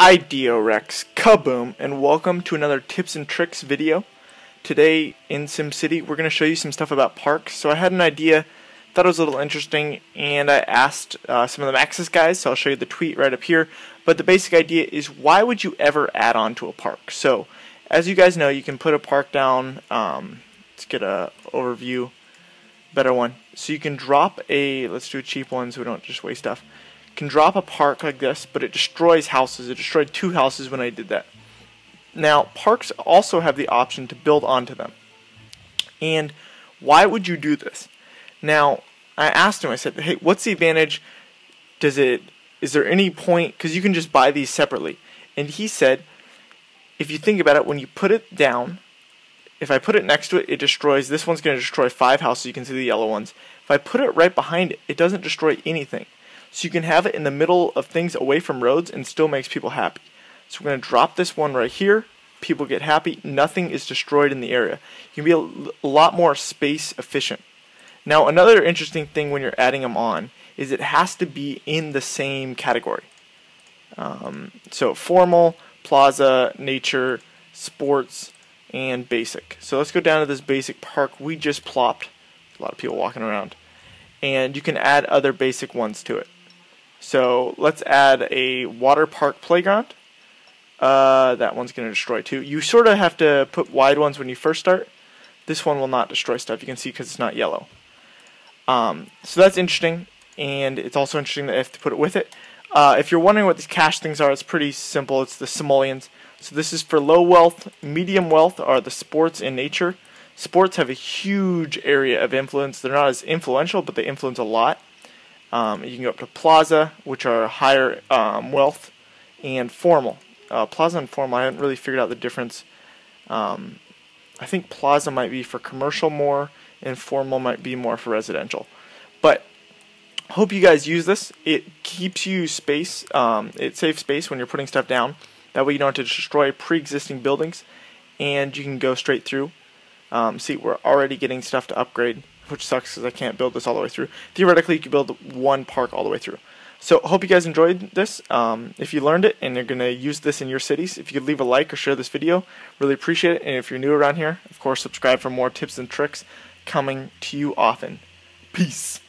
Ideorex, kaboom, and welcome to another tips and tricks video. Today in SimCity, we're going to show you some stuff about parks. So I had an idea, thought it was a little interesting, and I asked uh, some of the Maxis guys, so I'll show you the tweet right up here. But the basic idea is why would you ever add on to a park? So as you guys know, you can put a park down, um, let's get a overview, better one. So you can drop a, let's do a cheap one so we don't just waste stuff can drop a park like this, but it destroys houses. It destroyed two houses when I did that. Now, parks also have the option to build onto them. And why would you do this? Now, I asked him, I said, hey, what's the advantage? Does it, is there any point, because you can just buy these separately. And he said, if you think about it, when you put it down, if I put it next to it, it destroys, this one's going to destroy five houses, you can see the yellow ones. If I put it right behind it, it doesn't destroy anything. So you can have it in the middle of things away from roads and still makes people happy. So we're going to drop this one right here. People get happy. Nothing is destroyed in the area. You can be a, lot more space efficient. Now another interesting thing when you're adding them on is it has to be in the same category. Um, so formal, plaza, nature, sports, and basic. So let's go down to this basic park we just plopped. A lot of people walking around. And you can add other basic ones to it. So let's add a water park playground. Uh, that one's going to destroy too. You sort of have to put wide ones when you first start. This one will not destroy stuff. You can see because it's not yellow. Um, so that's interesting, and it's also interesting that I have to put it with it. Uh, if you're wondering what these cash things are, it's pretty simple. It's the simoleons. So this is for low wealth. Medium wealth are the sports and nature. Sports have a huge area of influence. They're not as influential, but they influence a lot. Um, you can go up to Plaza, which are higher um, wealth, and Formal. Uh, Plaza and Formal, I haven't really figured out the difference. Um, I think Plaza might be for commercial more, and Formal might be more for residential. But hope you guys use this. It keeps you space. Um, it saves space when you're putting stuff down. That way you don't have to destroy pre-existing buildings, and you can go straight through. Um, see, we're already getting stuff to upgrade which sucks because I can't build this all the way through. Theoretically, you could build one park all the way through. So, hope you guys enjoyed this. Um, if you learned it and you're going to use this in your cities, if you could leave a like or share this video, really appreciate it. And if you're new around here, of course, subscribe for more tips and tricks coming to you often. Peace.